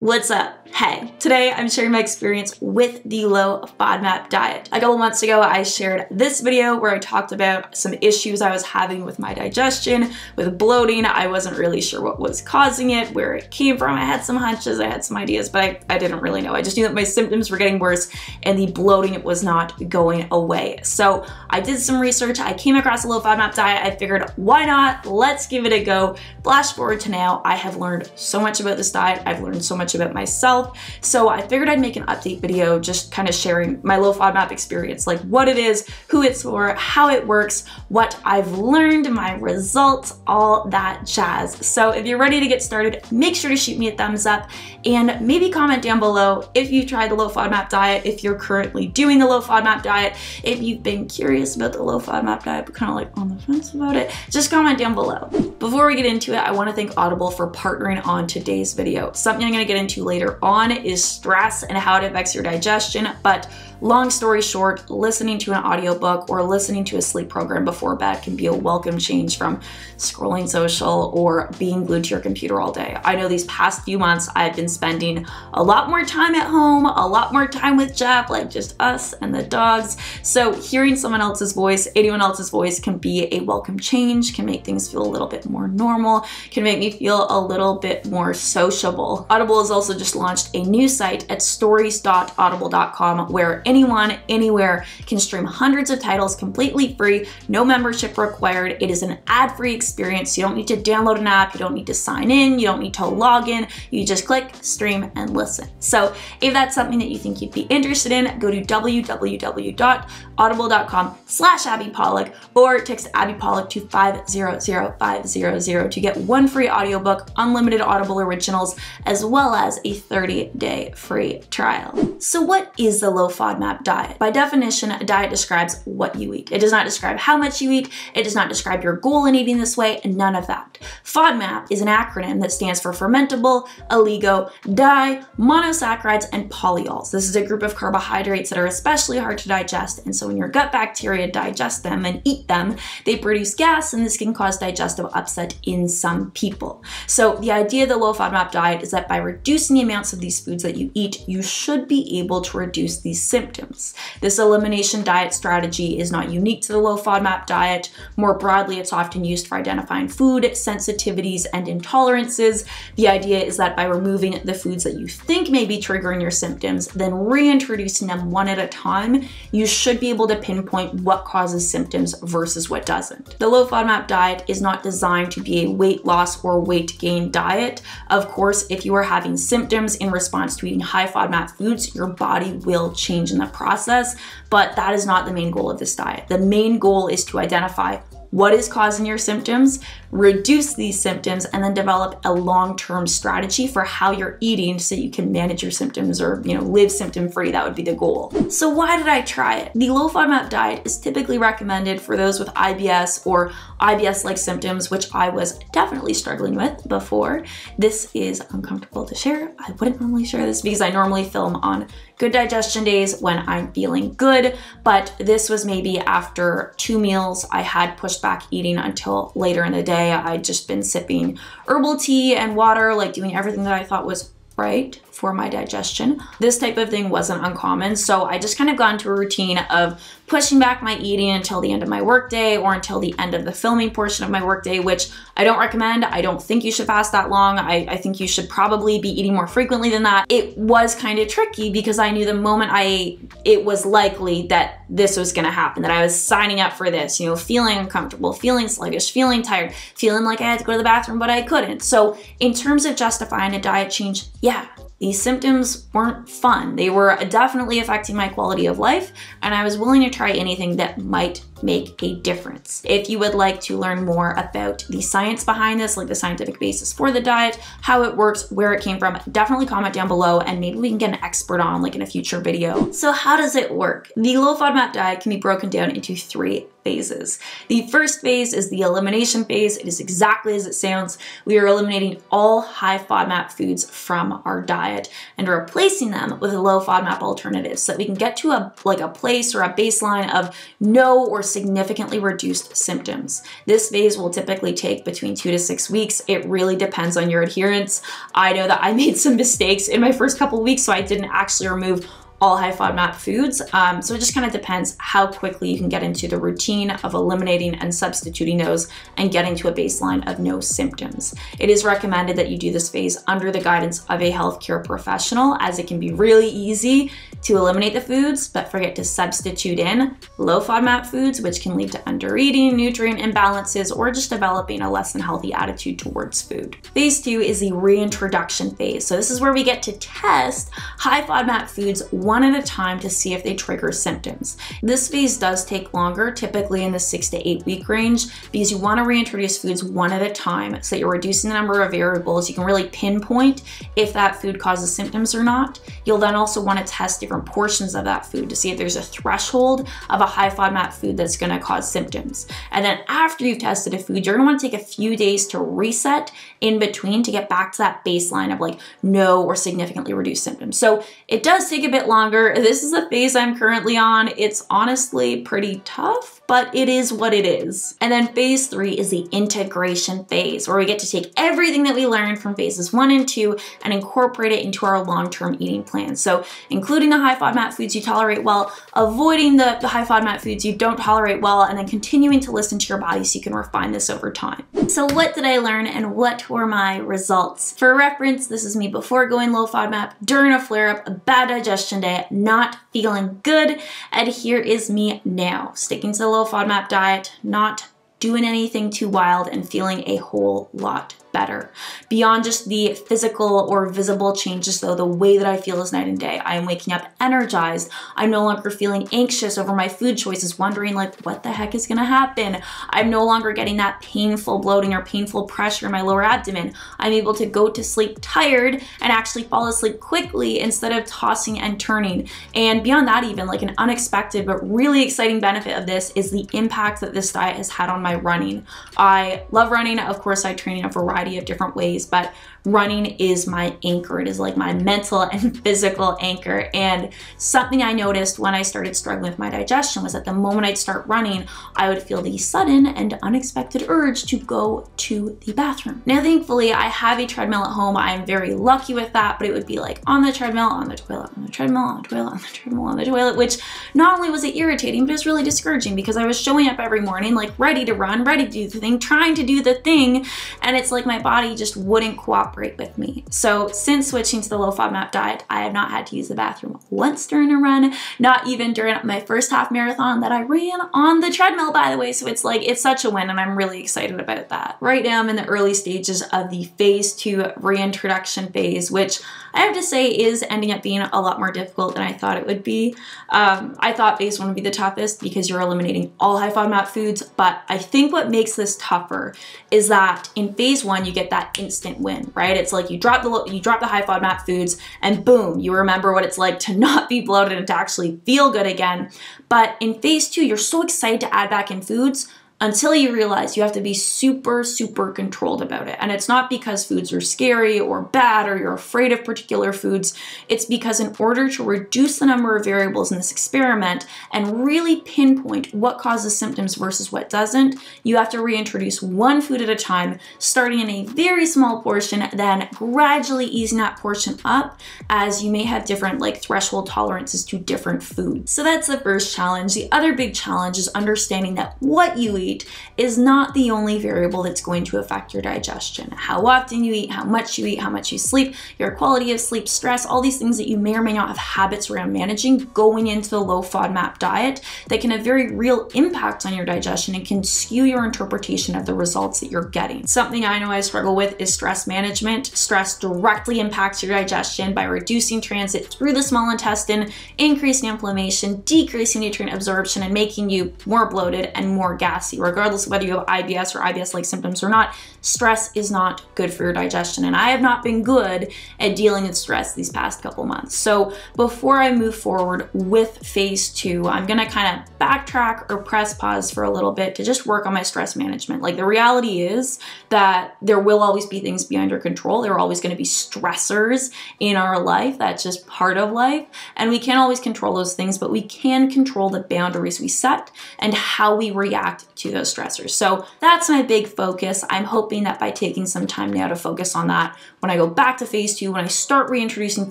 What's up? Hey, today I'm sharing my experience with the low FODMAP diet. A couple months ago, I shared this video where I talked about some issues I was having with my digestion, with bloating. I wasn't really sure what was causing it, where it came from. I had some hunches, I had some ideas, but I, I didn't really know. I just knew that my symptoms were getting worse and the bloating was not going away. So I did some research. I came across a low FODMAP diet. I figured, why not? Let's give it a go. Flash forward to now, I have learned so much about this diet. I've learned so much much about myself. So I figured I'd make an update video just kind of sharing my low FODMAP experience, like what it is, who it's for, how it works, what I've learned, my results, all that jazz. So if you're ready to get started, make sure to shoot me a thumbs up and maybe comment down below if you tried the low FODMAP diet, if you're currently doing the low FODMAP diet, if you've been curious about the low FODMAP diet but kind of like on the fence about it, just comment down below. Before we get into it, I want to thank Audible for partnering on today's video. Something I'm going to get into later on is stress and how it affects your digestion, but Long story short, listening to an audiobook or listening to a sleep program before bed can be a welcome change from scrolling social or being glued to your computer all day. I know these past few months I've been spending a lot more time at home, a lot more time with Jeff, like just us and the dogs. So hearing someone else's voice, anyone else's voice can be a welcome change, can make things feel a little bit more normal, can make me feel a little bit more sociable. Audible has also just launched a new site at stories.audible.com where anyone, anywhere can stream hundreds of titles completely free, no membership required. It is an ad-free experience. You don't need to download an app, you don't need to sign in, you don't need to log in. You just click, stream, and listen. So if that's something that you think you'd be interested in, go to www.audible.com slash Abby Pollock or text Abby Pollock to 500500 to get one free audiobook, unlimited Audible originals, as well as a 30-day free trial. So what is the low FODMAP diet. By definition, a diet describes what you eat. It does not describe how much you eat, it does not describe your goal in eating this way, and none of that. FODMAP is an acronym that stands for fermentable, oligo, di, monosaccharides, and polyols. This is a group of carbohydrates that are especially hard to digest, and so when your gut bacteria digest them and eat them, they produce gas, and this can cause digestive upset in some people. So the idea of the low FODMAP diet is that by reducing the amounts of these foods that you eat, you should be able to reduce these symptoms symptoms. This elimination diet strategy is not unique to the low FODMAP diet. More broadly, it's often used for identifying food sensitivities and intolerances. The idea is that by removing the foods that you think may be triggering your symptoms, then reintroducing them one at a time, you should be able to pinpoint what causes symptoms versus what doesn't. The low FODMAP diet is not designed to be a weight loss or weight gain diet. Of course, if you are having symptoms in response to eating high FODMAP foods, your body will change in the process, but that is not the main goal of this diet. The main goal is to identify what is causing your symptoms, reduce these symptoms, and then develop a long-term strategy for how you're eating so you can manage your symptoms or you know live symptom-free. That would be the goal. So why did I try it? The low FODMAP diet is typically recommended for those with IBS or IBS-like symptoms, which I was definitely struggling with before. This is uncomfortable to share. I wouldn't normally share this because I normally film on good digestion days when I'm feeling good, but this was maybe after two meals I had pushed back eating until later in the day. I'd just been sipping herbal tea and water, like doing everything that I thought was right for my digestion. This type of thing wasn't uncommon, so I just kind of got into a routine of pushing back my eating until the end of my workday or until the end of the filming portion of my workday, which I don't recommend. I don't think you should fast that long. I, I think you should probably be eating more frequently than that. It was kind of tricky because I knew the moment I it was likely that this was gonna happen, that I was signing up for this, you know, feeling uncomfortable, feeling sluggish, feeling tired, feeling like I had to go to the bathroom, but I couldn't. So in terms of justifying a diet change, yeah, these symptoms weren't fun. They were definitely affecting my quality of life, and I was willing to try anything that might make a difference. If you would like to learn more about the science behind this, like the scientific basis for the diet, how it works, where it came from, definitely comment down below and maybe we can get an expert on like in a future video. So how does it work? The low FODMAP diet can be broken down into three phases. The first phase is the elimination phase. It is exactly as it sounds. We are eliminating all high FODMAP foods from our diet and replacing them with low FODMAP alternatives so that we can get to a like a place or a baseline of no or significantly reduced symptoms. This phase will typically take between two to six weeks. It really depends on your adherence. I know that I made some mistakes in my first couple weeks, so I didn't actually remove all high FODMAP foods. Um, so it just kind of depends how quickly you can get into the routine of eliminating and substituting those and getting to a baseline of no symptoms. It is recommended that you do this phase under the guidance of a healthcare professional as it can be really easy to eliminate the foods, but forget to substitute in low FODMAP foods, which can lead to undereating, nutrient imbalances, or just developing a less than healthy attitude towards food. Phase two is the reintroduction phase. So this is where we get to test high FODMAP foods one at a time to see if they trigger symptoms. This phase does take longer, typically in the six to eight week range, because you wanna reintroduce foods one at a time so that you're reducing the number of variables. You can really pinpoint if that food causes symptoms or not. You'll then also wanna test different portions of that food to see if there's a threshold of a high FODMAP food that's gonna cause symptoms. And then after you've tested a food, you're gonna wanna take a few days to reset in between to get back to that baseline of like no or significantly reduced symptoms. So it does take a bit longer. This is the phase I'm currently on. It's honestly pretty tough, but it is what it is. And then phase three is the integration phase where we get to take everything that we learned from phases one and two and incorporate it into our long-term eating plan. So including the high FODMAP foods you tolerate well, avoiding the, the high FODMAP foods you don't tolerate well, and then continuing to listen to your body so you can refine this over time. So what did I learn and what were my results? For reference, this is me before going low FODMAP, during a flare-up, a bad digestion day, not feeling good, and here is me now, sticking to the low FODMAP diet, not doing anything too wild and feeling a whole lot better. Beyond just the physical or visible changes though, the way that I feel is night and day. I am waking up energized. I'm no longer feeling anxious over my food choices, wondering like what the heck is gonna happen. I'm no longer getting that painful bloating or painful pressure in my lower abdomen. I'm able to go to sleep tired and actually fall asleep quickly instead of tossing and turning. And beyond that even, like an unexpected but really exciting benefit of this is the impact that this diet has had on my running. I love running. Of course, I train in a variety variety of different ways, but running is my anchor. It is like my mental and physical anchor. And something I noticed when I started struggling with my digestion was that the moment I'd start running, I would feel the sudden and unexpected urge to go to the bathroom. Now, thankfully, I have a treadmill at home. I am very lucky with that, but it would be like on the treadmill, on the toilet, on the treadmill, on the toilet, on the treadmill, on the toilet, which not only was it irritating, but it was really discouraging because I was showing up every morning like ready to run, ready to do the thing, trying to do the thing, and it's like my body just wouldn't cooperate with me. So since switching to the low FODMAP diet, I have not had to use the bathroom once during a run, not even during my first half marathon that I ran on the treadmill, by the way. So it's like, it's such a win and I'm really excited about that. Right now I'm in the early stages of the phase two reintroduction phase, which I have to say is ending up being a lot more difficult than I thought it would be. Um, I thought phase one would be the toughest because you're eliminating all high FODMAP foods, but I think what makes this tougher is that in phase one, you get that instant win, right? It's like you drop the you drop the high FODMAP foods and boom, you remember what it's like to not be bloated and to actually feel good again. But in phase two, you're so excited to add back in foods until you realize you have to be super, super controlled about it. And it's not because foods are scary or bad or you're afraid of particular foods. It's because in order to reduce the number of variables in this experiment and really pinpoint what causes symptoms versus what doesn't, you have to reintroduce one food at a time, starting in a very small portion, then gradually easing that portion up as you may have different like threshold tolerances to different foods. So that's the first challenge. The other big challenge is understanding that what you eat eat is not the only variable that's going to affect your digestion. How often you eat, how much you eat, how much you sleep, your quality of sleep, stress, all these things that you may or may not have habits around managing going into the low FODMAP diet that can have very real impact on your digestion and can skew your interpretation of the results that you're getting. Something I know I struggle with is stress management. Stress directly impacts your digestion by reducing transit through the small intestine, increasing inflammation, decreasing nutrient absorption, and making you more bloated and more gassy regardless of whether you have IBS or IBS-like symptoms or not, stress is not good for your digestion. And I have not been good at dealing with stress these past couple months. So before I move forward with phase two, I'm gonna kind of backtrack or press pause for a little bit to just work on my stress management. Like the reality is that there will always be things beyond your control. There are always gonna be stressors in our life. That's just part of life. And we can't always control those things, but we can control the boundaries we set and how we react to those stressors. So that's my big focus. I'm hoping that by taking some time now to focus on that, when I go back to phase two, when I start reintroducing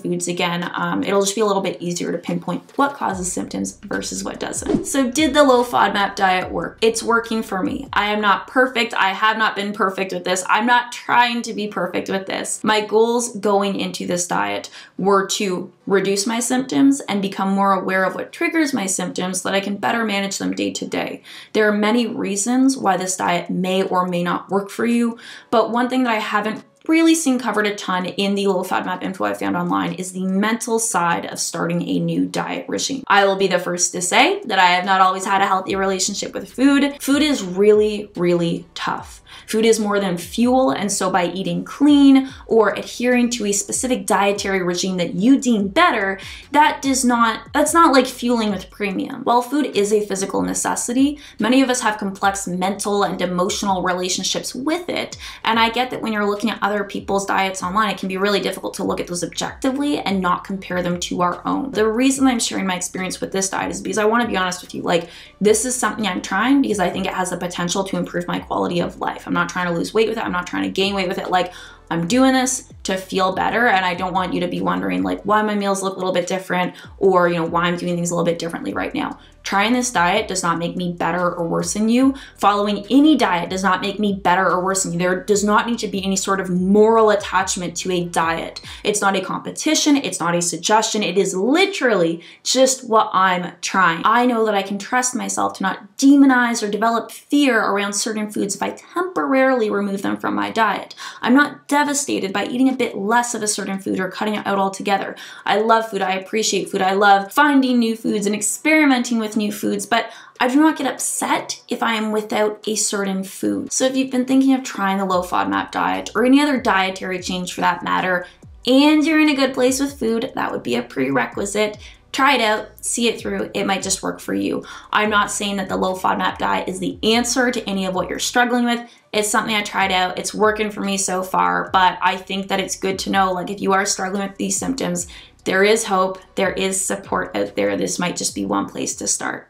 foods again, um, it'll just be a little bit easier to pinpoint what causes symptoms versus what doesn't. So did the low FODMAP diet work? It's working for me. I am not perfect. I have not been perfect with this. I'm not trying to be perfect with this. My goals going into this diet were to reduce my symptoms and become more aware of what triggers my symptoms so that I can better manage them day to day. There are many reasons why this diet may or may not work for you, but one thing that I haven't really seen covered a ton in the low FODMAP info I found online is the mental side of starting a new diet regime. I will be the first to say that I have not always had a healthy relationship with food. Food is really, really tough. Food is more than fuel, and so by eating clean or adhering to a specific dietary regime that you deem better, that does not, that's not like fueling with premium. While food is a physical necessity, many of us have complex mental and emotional relationships with it. And I get that when you're looking at other people's diets online, it can be really difficult to look at those objectively and not compare them to our own. The reason I'm sharing my experience with this diet is because I want to be honest with you. Like, this is something I'm trying because I think it has the potential to improve my quality of life. I'm not trying to lose weight with it. I'm not trying to gain weight with it. Like, I'm doing this to feel better and I don't want you to be wondering like why my meals look a little bit different or you know why I'm doing things a little bit differently right now. Trying this diet does not make me better or worse than you. Following any diet does not make me better or worse than you. There does not need to be any sort of moral attachment to a diet. It's not a competition, it's not a suggestion. It is literally just what I'm trying. I know that I can trust myself to not demonize or develop fear around certain foods if I temporarily remove them from my diet. I'm not devastated by eating a bit less of a certain food or cutting it out altogether. I love food, I appreciate food, I love finding new foods and experimenting with new foods, but I do not get upset if I am without a certain food. So if you've been thinking of trying the low FODMAP diet or any other dietary change for that matter, and you're in a good place with food, that would be a prerequisite. Try it out, see it through. It might just work for you. I'm not saying that the low FODMAP diet is the answer to any of what you're struggling with. It's something I tried out. It's working for me so far, but I think that it's good to know like if you are struggling with these symptoms, there is hope, there is support out there. This might just be one place to start.